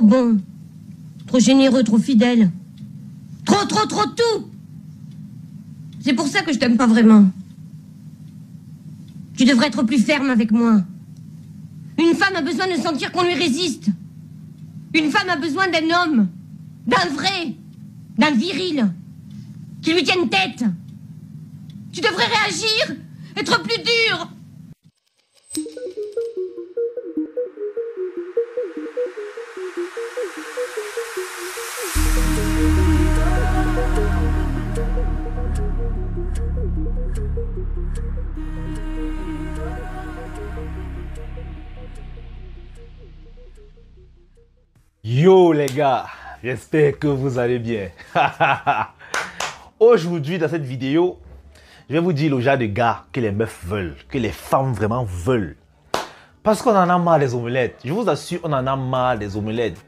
Bon, trop généreux, trop fidèle. Trop, trop, trop tout. C'est pour ça que je t'aime pas vraiment. Tu devrais être plus ferme avec moi. Une femme a besoin de sentir qu'on lui résiste. Une femme a besoin d'un homme, d'un vrai, d'un viril, qui lui tienne tête. Tu devrais réagir, être plus dur. Yo les gars, j'espère que vous allez bien. Aujourd'hui dans cette vidéo, je vais vous dire le genre de gars que les meufs veulent, que les femmes vraiment veulent. Parce qu'on en a marre des omelettes. Je vous assure, on en a marre des omelettes.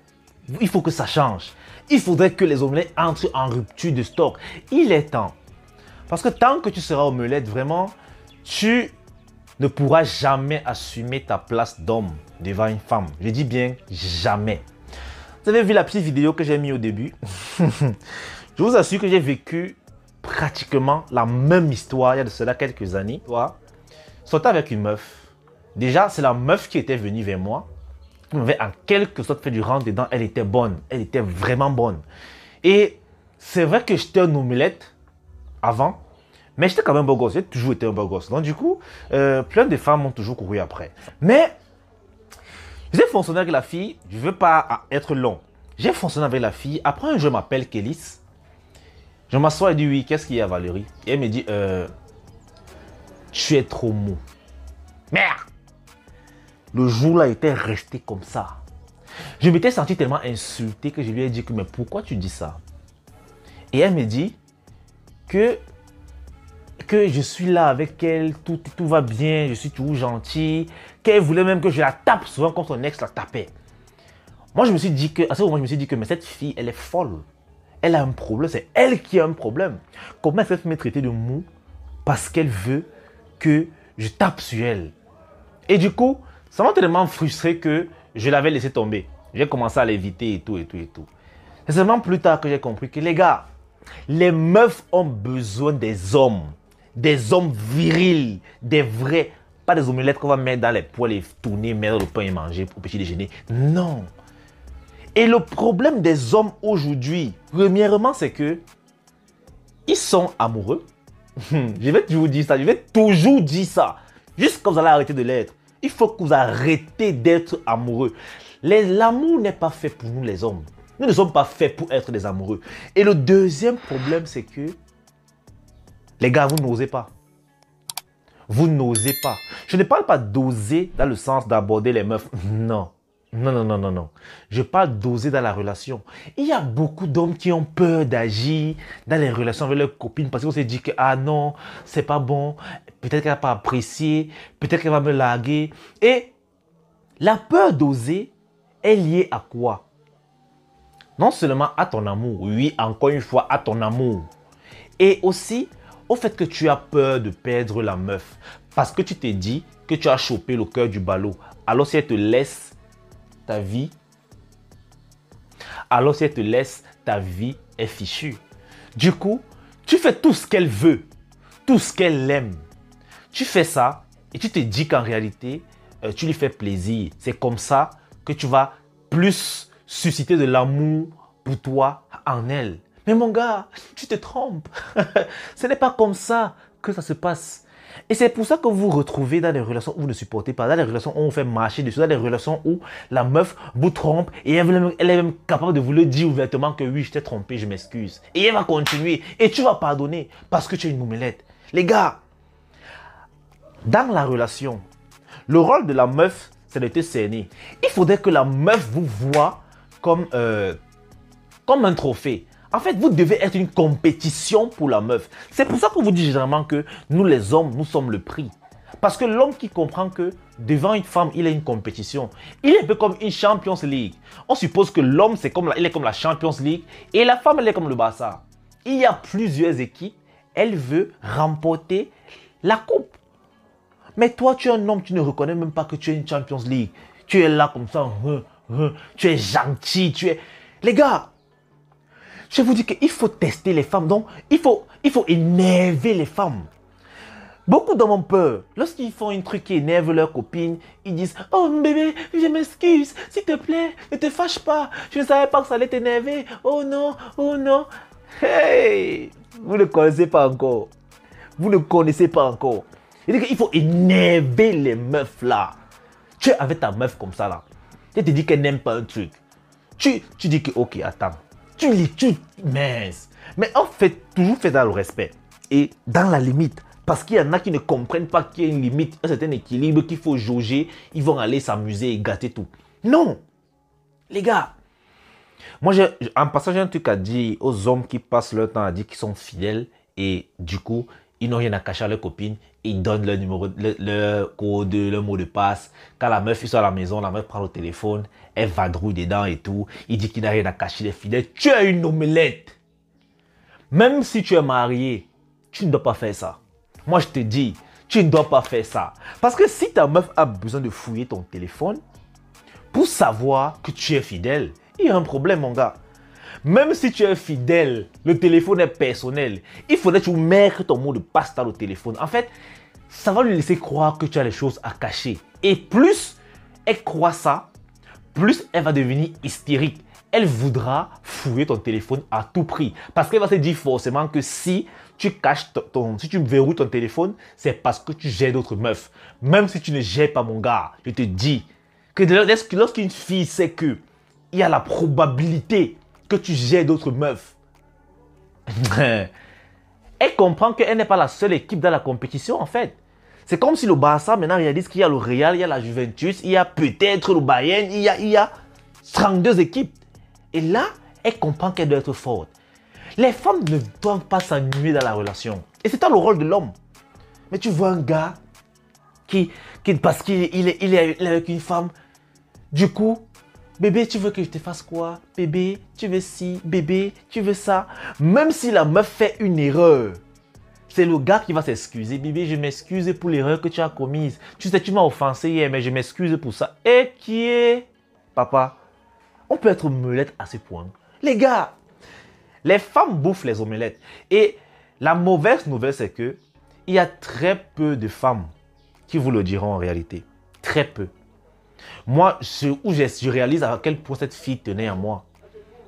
Il faut que ça change. Il faudrait que les omelettes entrent en rupture de stock. Il est temps. Parce que tant que tu seras omelette, vraiment, tu ne pourras jamais assumer ta place d'homme devant une femme. Je dis bien jamais. Vous avez vu la petite vidéo que j'ai mis au début? Je vous assure que j'ai vécu pratiquement la même histoire il y a de cela quelques années. Toi, sortais avec une meuf. Déjà, c'est la meuf qui était venue vers moi. Qui m'avait en quelque sorte fait du rentre dedans. Elle était bonne. Elle était vraiment bonne. Et c'est vrai que j'étais un omelette avant. Mais j'étais quand même un beau gosse. J'ai toujours été un beau gosse. Donc du coup, euh, plein de femmes m'ont toujours couru après. Mais j'ai fonctionné avec la fille. Je ne veux pas être long. J'ai fonctionné avec la fille. Après un jour, je m'appelle Kélis. Je m'assois et dis oui, qu'est-ce qu'il y a Valérie? Et elle me dit, euh, tu es trop mou. Merde Le jour-là était resté comme ça. Je m'étais senti tellement insulté que je lui ai dit que mais pourquoi tu dis ça? Et elle me dit que que je suis là avec elle, tout, tout va bien, je suis toujours gentil, qu'elle voulait même que je la tape souvent quand son ex la tapait. Moi, je me suis dit que, à ce moment, je me suis dit que mais cette fille, elle est folle. Elle a un problème, c'est elle qui a un problème. Comment elle fait me traiter de mou parce qu'elle veut que je tape sur elle? Et du coup, ça m'a tellement frustré que je l'avais laissé tomber. J'ai commencé à l'éviter et tout, et tout, et tout. C'est seulement plus tard que j'ai compris que les gars, les meufs ont besoin des hommes des hommes virils, des vrais, pas des omelettes qu'on va mettre dans les poêles et tourner, mettre le pain et manger pour petit déjeuner. Non. Et le problème des hommes aujourd'hui, premièrement, c'est que ils sont amoureux. je vais toujours dire ça, je vais toujours dire ça. Juste quand vous allez arrêter de l'être. Il faut que vous arrêtez d'être amoureux. L'amour n'est pas fait pour nous les hommes. Nous ne sommes pas faits pour être des amoureux. Et le deuxième problème, c'est que les gars, vous n'osez pas. Vous n'osez pas. Je ne parle pas d'oser dans le sens d'aborder les meufs. Non. Non, non, non, non, non. Je parle d'oser dans la relation. Il y a beaucoup d'hommes qui ont peur d'agir dans les relations avec leurs copines parce qu'on s'est dit que, ah non, c'est pas bon. Peut-être qu'elle n'a pas apprécié. Peut-être qu'elle va me larguer. Et la peur d'oser est liée à quoi? Non seulement à ton amour. Oui, encore une fois, à ton amour. Et aussi au fait que tu as peur de perdre la meuf parce que tu t'es dit que tu as chopé le cœur du ballot. Alors si elle te laisse, ta vie, alors si elle te laisse, ta vie est fichue. Du coup, tu fais tout ce qu'elle veut, tout ce qu'elle aime. Tu fais ça et tu te dis qu'en réalité, euh, tu lui fais plaisir. C'est comme ça que tu vas plus susciter de l'amour pour toi en elle. Mais mon gars, tu te trompes. Ce n'est pas comme ça que ça se passe. Et c'est pour ça que vous vous retrouvez dans des relations où vous ne supportez pas, dans des relations où on fait marcher dessus, dans des relations où la meuf vous trompe et elle, est même capable de vous le dire ouvertement que oui, je t'ai trompé, je m'excuse. Et elle va continuer et tu vas pardonner parce que tu es une omelette. Les gars, dans la relation, le rôle de la meuf, c'est de te cerner. Il faudrait que la meuf vous voit comme, euh, comme un trophée. En fait, vous devez être une compétition pour la meuf. C'est pour ça qu'on vous dit généralement que nous les hommes, nous sommes le prix. Parce que l'homme qui comprend que devant une femme, il a une compétition. Il est un peu comme une Champions League. On suppose que l'homme, c'est comme il est comme la Champions League et la femme, elle est comme le Barça. Il y a plusieurs équipes. Elle veut remporter la coupe. Mais toi, tu es un homme, tu ne reconnais même pas que tu es une Champions League. Tu es là comme ça, hein, hein, tu es gentil, tu es... Les gars, je vous dis qu'il faut tester les femmes. Donc, il faut, énerver les femmes. Beaucoup d'hommes ont peur. Lorsqu'ils font un truc qui énerve leur copine, ils disent Oh bébé, je m'excuse, s'il te plaît, ne te fâche pas. Je ne savais pas que ça allait t'énerver. Oh non, oh non. Hey Vous ne connaissez pas encore. Vous ne connaissez pas encore. Il faut énerver les meufs là. Tu es avec ta meuf comme ça là. Tu te dis qu'elle n'aime pas un truc. Tu, tu dis que ok, attends. Tu tu mince. Mais en fait, toujours fait dans le respect. Et dans la limite. Parce qu'il y en a qui ne comprennent pas qu'il y a une limite, un certain équilibre qu'il faut jauger. Ils vont aller s'amuser et gâter tout. Non Les gars, moi, en passant, j'ai un truc à dire aux hommes qui passent leur temps à dire qu'ils sont fidèles et du coup, ils n'ont rien à cacher à leurs copines. Ils donnent leur numéro, leur, code, leur mot de passe. Quand la meuf est à la maison, la meuf prend le téléphone, elle vadrouille dedans et tout. Il dit qu'il n'a rien à cacher, les fidèles. Tu es une omelette. Même si tu es marié, tu ne dois pas faire ça. Moi, je te dis, tu ne dois pas faire ça. Parce que si ta meuf a besoin de fouiller ton téléphone pour savoir que tu es fidèle, il y a un problème, mon gars. Même si tu es fidèle, le téléphone est personnel. Il faudrait que tu mettes ton mot de passe dans le téléphone. En fait, ça va lui laisser croire que tu as les choses à cacher. Et plus elle croit ça, plus elle va devenir hystérique. Elle voudra fouiller ton téléphone à tout prix. Parce qu'elle va se dire forcément que si tu caches ton, si tu verrouilles ton téléphone, c'est parce que tu gères d'autres meufs. Même si tu ne gères pas mon gars, je te dis que lorsqu'une fille sait que il y a la probabilité que tu gères d'autres meufs, elle comprend qu'elle n'est pas la seule équipe dans la compétition en fait. C'est comme si le Barça maintenant réalise qu'il y a le Real, il y a la Juventus, il y a peut-être le Bayern, il y a, il y a 32 équipes. Et là, elle comprend qu'elle doit être forte. Les femmes ne doivent pas s'ennuyer dans la relation. Et c'est ça le rôle de l'homme. Mais tu vois un gars qui, qui parce qu'il est, il est, avec une femme, du coup, bébé, tu veux que je te fasse quoi? Bébé, tu veux ci? Bébé, tu veux ça? Même si la meuf fait une erreur, c'est le gars qui va s'excuser. Bébé, je m'excuse pour l'erreur que tu as commise. Tu sais, tu m'as offensé hier, mais je m'excuse pour ça. Et qui est? Papa, on peut être meulette à ce point. Les gars, les femmes bouffent les omelettes. Et la mauvaise nouvelle, c'est que il y a très peu de femmes qui vous le diront en réalité. Très peu. Moi, je, où je, réalise à quel point cette fille tenait à moi.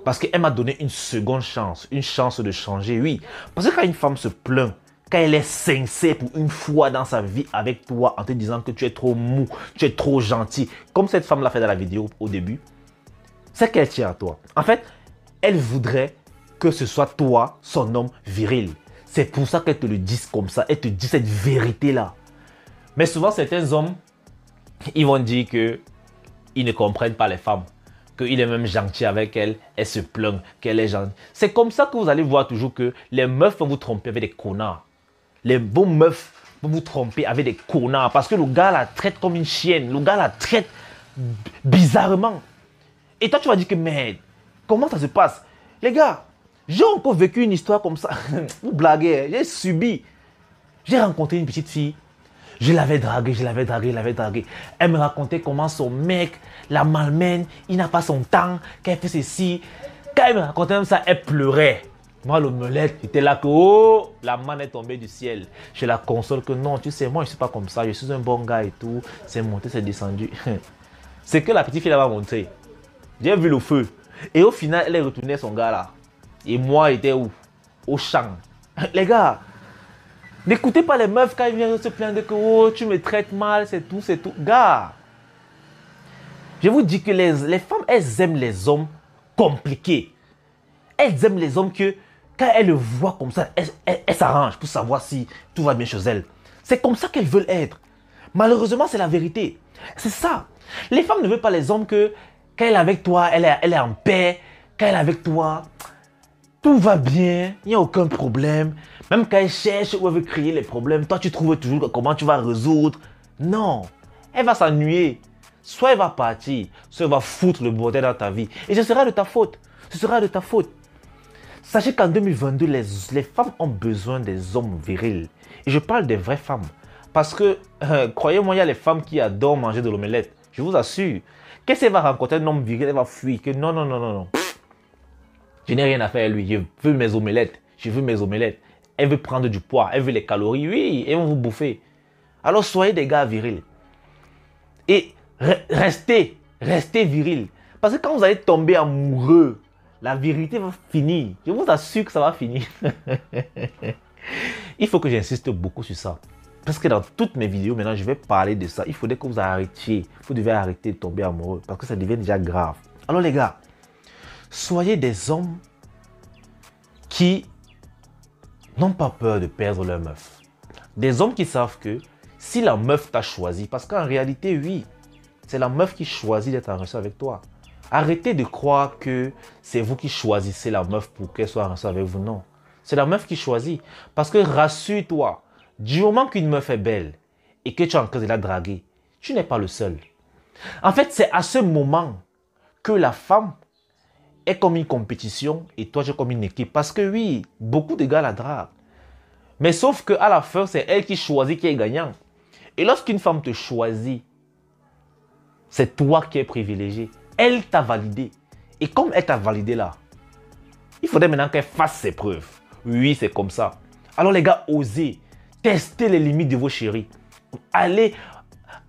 Parce qu'elle m'a donné une seconde chance, une chance de changer, oui. Parce que quand une femme se plaint, quand elle est sincère pour une fois dans sa vie avec toi en te disant que tu es trop mou, tu es trop gentil, comme cette femme l'a fait dans la vidéo au début, c'est qu'elle tient à toi. En fait, elle voudrait que ce soit toi, son homme viril. C'est pour ça qu'elle te le dit comme ça. Elle te dit cette vérité-là. Mais souvent, certains hommes, ils vont dire que ils ne comprennent pas les femmes. Qu'il est même gentil avec elle, elle se plaint qu'elle est gentille. C'est comme ça que vous allez voir toujours que les meufs vont vous tromper avec des connards. Les bons meufs vont vous tromper avec des connards parce que le gars la traite comme une chienne. Le gars la traite bizarrement. Et toi, tu vas dire que, mais comment ça se passe? Les gars, j'ai encore vécu une histoire comme ça. Vous blaguez, j'ai subi. J'ai rencontré une petite fille. Je l'avais draguée, je l'avais draguée, je l'avais draguée. Elle me racontait comment son mec la malmène, il n'a pas son temps, qu'elle fait ceci. Quand elle me racontait même ça, elle pleurait. Moi, l'omelette, j'étais là que, oh, la manne est tombée du ciel. Je la console que non, tu sais, moi, je ne suis pas comme ça, je suis un bon gars et tout. C'est monté, c'est descendu. c'est que la petite fille, elle va montrer. J'ai vu le feu. Et au final, elle est retournée son gars là. Et moi, j'étais où? Au champ. Les gars, n'écoutez pas les meufs quand ils viennent se plaindre que oh, tu me traites mal, c'est tout, c'est tout. Gars, je vous dis que les, femmes, elles aiment les hommes compliqués. Elles aiment les hommes que, quand elles le voient comme ça, elles s'arrangent pour savoir si tout va bien chez elles. C'est comme ça qu'elles veulent être. Malheureusement, c'est la vérité. C'est ça. Les femmes ne veulent pas les hommes que, quand elle est avec toi, elle est, elle est en paix. Quand elle est avec toi, tout va bien, il n'y a aucun problème. Même quand elle cherche ou elle veut créer les problèmes, toi tu trouves toujours comment tu vas résoudre. Non, elle va s'ennuyer. Soit elle va partir, soit elle va foutre le bordel dans ta vie. Et ce sera de ta faute. Ce sera de ta faute. Sachez qu'en 2022, les, les, femmes ont besoin des hommes virils. Et je parle des vraies femmes. Parce que, euh, croyez-moi, il y a les femmes qui adorent manger de l'omelette. Je vous assure. Qu'est-ce qu'elle va rencontrer un homme viril, elle va fuir. Que non, non, non, non, non. Je n'ai rien à faire à lui. Je veux mes omelettes. Je veux mes omelettes. Elle veut prendre du poids. Elle veut les calories. Oui, elles vont vous bouffer. Alors soyez des gars virils. Et restez, restez viril. Parce que quand vous allez tomber amoureux, la vérité va finir. Je vous assure que ça va finir. Il faut que j'insiste beaucoup sur ça. Parce que dans toutes mes vidéos, maintenant, je vais parler de ça. Il faudrait que vous arrêtiez. Vous devez arrêter de tomber amoureux. Parce que ça devient déjà grave. Alors les gars, soyez des hommes qui n'ont pas peur de perdre leur meuf. Des hommes qui savent que si la meuf t'a choisi, parce qu'en réalité, oui, c'est la meuf qui choisit d'être en relation avec toi. Arrêtez de croire que c'est vous qui choisissez la meuf pour qu'elle soit en relation avec vous. Non. C'est la meuf qui choisit. Parce que rassure-toi, du moment qu'une meuf est belle et que tu es en train de la draguer, tu n'es pas le seul. En fait, c'est à ce moment que la femme est comme une compétition et toi, es comme une équipe. Parce que oui, beaucoup de gars la draguent. Mais sauf qu'à la fin, c'est elle qui choisit qui est gagnant. Et lorsqu'une femme te choisit, c'est toi qui es privilégié. Elle t'a validé. Et comme elle t'a validé là, il faudrait maintenant qu'elle fasse ses preuves. Oui, c'est comme ça. Alors les gars, osez. Testez les limites de vos chéris. Allez,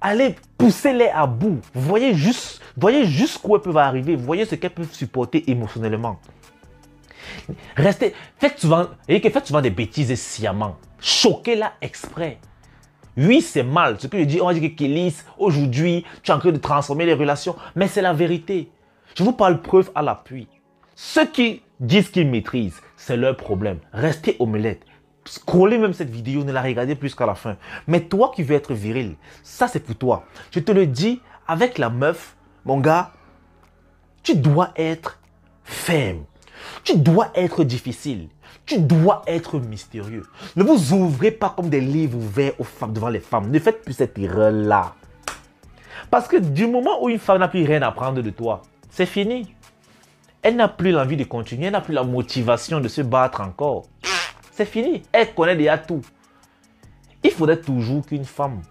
allez pousser-les à bout. Voyez juste, voyez jusqu'où elles peuvent arriver. Voyez ce qu'elles peuvent supporter émotionnellement. Restez, faites souvent, faites souvent des bêtises sciemment. Choquez-la exprès. Oui, c'est mal. Ce que je dis, on dire que Kélis, aujourd'hui, tu es en train de transformer les relations. Mais c'est la vérité. Je vous parle preuve à l'appui. Ceux qui disent qu'ils maîtrisent, c'est leur problème. Restez omelette. Scrollez même cette vidéo, ne la regardez plus qu'à la fin. Mais toi qui veux être viril, ça c'est pour toi. Je te le dis, avec la meuf, mon gars, tu dois être ferme. Tu dois être difficile. Tu dois être mystérieux. Ne vous ouvrez pas comme des livres ouverts devant les femmes. Ne faites plus cette erreur-là. Parce que du moment où une femme n'a plus rien à prendre de toi, c'est fini. Elle n'a plus l'envie de continuer, elle n'a plus la motivation de se battre encore. C'est fini. Elle connaît déjà tout. Il faudrait toujours qu'une femme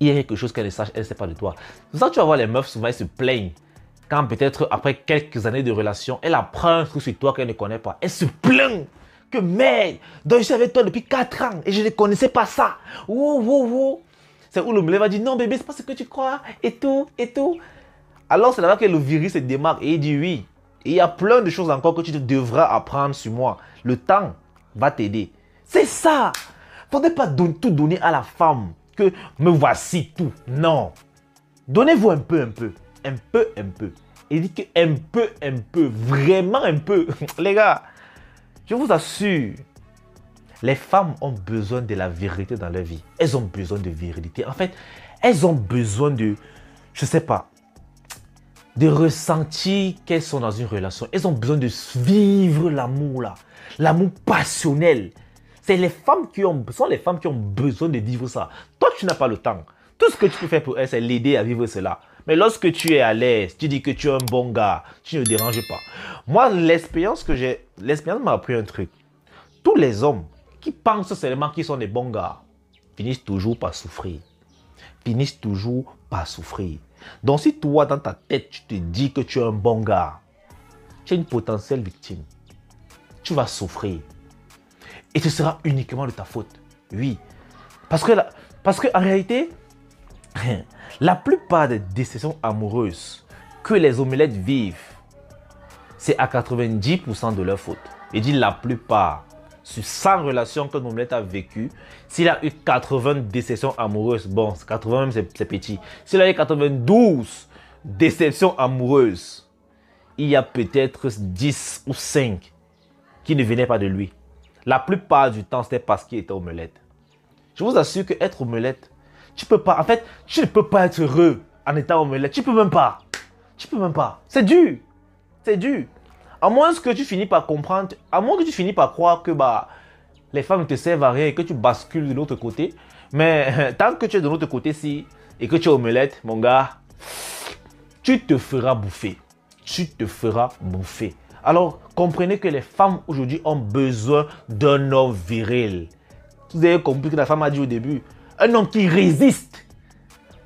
il y ait quelque chose qu'elle ne sache, elle ne sait pas de toi. C'est ça que tu vas voir les meufs souvent, elles se plaignent quand peut-être après quelques années de relation, elle apprend un truc sur toi qu'elle ne connaît pas. Elle se plaint que merde, donc je suis avec toi depuis 4 ans et je ne connaissais pas ça. C'est où le mec va dire non bébé, c'est pas ce que tu crois et tout, et tout. Alors c'est là que le virus se démarque et il dit oui. Il y a plein de choses encore que tu devras apprendre sur moi. Le temps va t'aider. C'est ça. Faudrait pas tout donner à la femme que me voici tout. Non. Donnez-vous un peu, un peu un peu, un peu. Il dit que un peu, un peu, vraiment un peu. Les gars, je vous assure, les femmes ont besoin de la vérité dans leur vie. Elles ont besoin de vérité. En fait, elles ont besoin de, je sais pas, de ressentir qu'elles sont dans une relation. Elles ont besoin de vivre l'amour là, l'amour passionnel. C'est les femmes qui ont, sont les femmes qui ont besoin de vivre ça. Toi, tu n'as pas le temps. Tout ce que tu peux faire pour elles, c'est l'aider à vivre cela. Mais lorsque tu es à l'aise, tu dis que tu es un bon gars, tu ne déranges pas. Moi, l'expérience que j'ai, l'expérience m'a appris un truc. Tous les hommes qui pensent seulement qu'ils sont des bons gars finissent toujours par souffrir. Finissent toujours par souffrir. Donc si toi, dans ta tête, tu te dis que tu es un bon gars, tu es une potentielle victime. Tu vas souffrir. Et ce sera uniquement de ta faute. Oui. Parce que, parce que en réalité, la plupart des décisions amoureuses que les omelettes vivent, c'est à 90% de leur faute. Et dit la plupart. Sur 100 relations que omelette a vécues, s'il a eu 80 déceptions amoureuses, bon, 80 même c'est petit. S'il a eu 92 déceptions amoureuses, il y a peut-être 10 ou 5 qui ne venaient pas de lui. La plupart du temps, c'était parce qu'il était omelette. Je vous assure que être omelette, tu peux pas. En fait, tu ne peux pas être heureux en étant omelette. Tu peux même pas. Tu peux même pas. C'est dur. C'est dur. À moins que tu finis par comprendre, à moins que tu finis par croire que bah, les femmes ne te servent à rien et que tu bascules de l'autre côté. Mais tant que tu es de l'autre côté si et que tu es omelette, mon gars, tu te feras bouffer. Tu te feras bouffer. Alors, comprenez que les femmes aujourd'hui ont besoin d'un homme viril. Vous avez compris que la femme a dit au début, un homme qui résiste.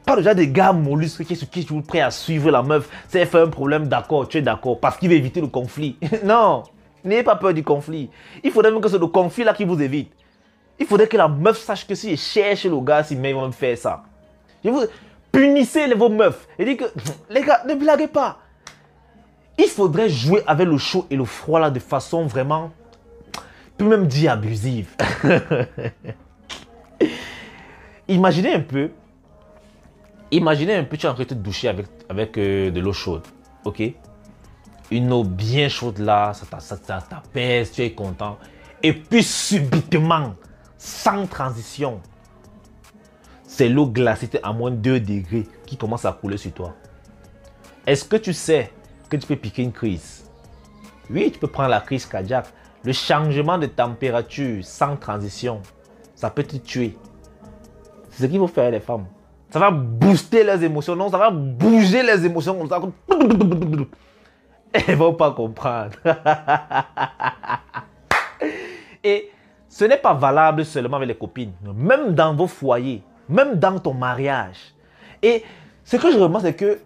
Pas pas le genre de gars mollusque qui est, qui est toujours prêt à suivre la meuf. Elle fait un problème, d'accord, tu es d'accord, parce qu'il veut éviter le conflit. non, n'ayez pas peur du conflit. Il faudrait même que c'est le conflit là qui vous évite. Il faudrait que la meuf sache que si elle cherche le gars, si même vont faire ça. Je vous punissez vos meufs et dites que les gars, ne blaguez pas. Il faudrait jouer avec le chaud et le froid là de façon vraiment, peut même dire abusive. Imaginez un peu, imaginez un es en train de te doucher avec, avec euh, de l'eau chaude, ok? Une eau bien chaude là, ça, t'apaise, tu es content. Et puis subitement, sans transition, c'est l'eau glacée à moins de 2 degrés qui commence à couler sur toi. Est-ce que tu sais que tu peux piquer une crise? Oui, tu peux prendre la crise cardiaque. Le changement de température sans transition, ça peut te tuer. C'est ce qu'il faut faire les femmes. Ça va booster les émotions. Non, ça va bouger les émotions comme ça. Elles vont pas comprendre. Et ce n'est pas valable seulement avec les copines. Même dans vos foyers même dans ton mariage. Et ce que je remarque, c'est que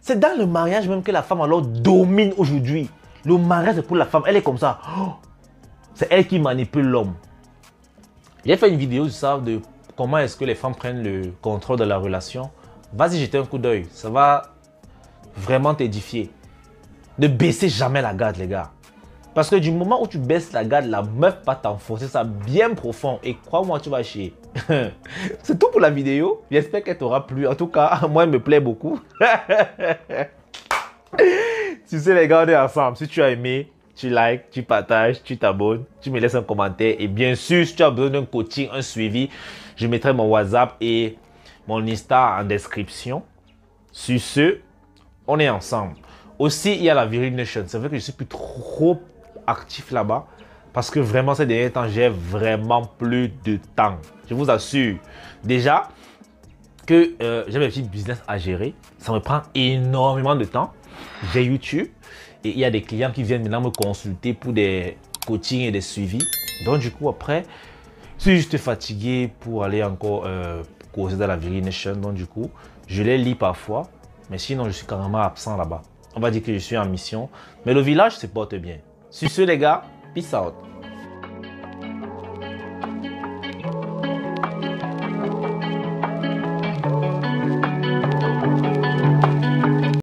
c'est dans le mariage même que la femme alors domine aujourd'hui. Le mariage, c'est pour la femme. Elle est comme ça. Oh, c'est elle qui manipule l'homme. J'ai fait une vidéo ça de comment est-ce que les femmes prennent le contrôle de la relation? Vas-y, jetez un coup d'œil. Ça va vraiment t'édifier. Ne baissez jamais la garde, les gars. Parce que du moment où tu baisses la garde, la meuf va t'enfoncer ça bien profond. Et crois-moi, tu vas chier. C'est tout pour la vidéo. J'espère qu'elle t'aura plu. En tout cas, moi, elle me plaît beaucoup. tu sais, les gars, on est ensemble. Si tu as aimé, tu likes, tu partages, tu t'abonnes, tu me laisses un commentaire. Et bien sûr, si tu as besoin d'un coaching, un suivi, je mettrai mon WhatsApp et mon Insta en description. Sur ce, on est ensemble. Aussi, il y a la Viril Nation. C'est vrai que je suis plus trop actif là-bas. Parce que vraiment, ces derniers temps, j'ai vraiment plus de temps. Je vous assure. Déjà, que euh, j'ai mes petits business à gérer. Ça me prend énormément de temps. J'ai YouTube. Et il y a des clients qui viennent maintenant me consulter pour des coachings et des suivis. Donc, du coup, après, suis juste fatigué pour aller encore euh, causer dans la Viril Nation. Donc, du coup, je les lis parfois. Mais sinon, je suis carrément absent là-bas. On va dire que je suis en mission. Mais le village se porte bien. Sur ce, les gars, peace out.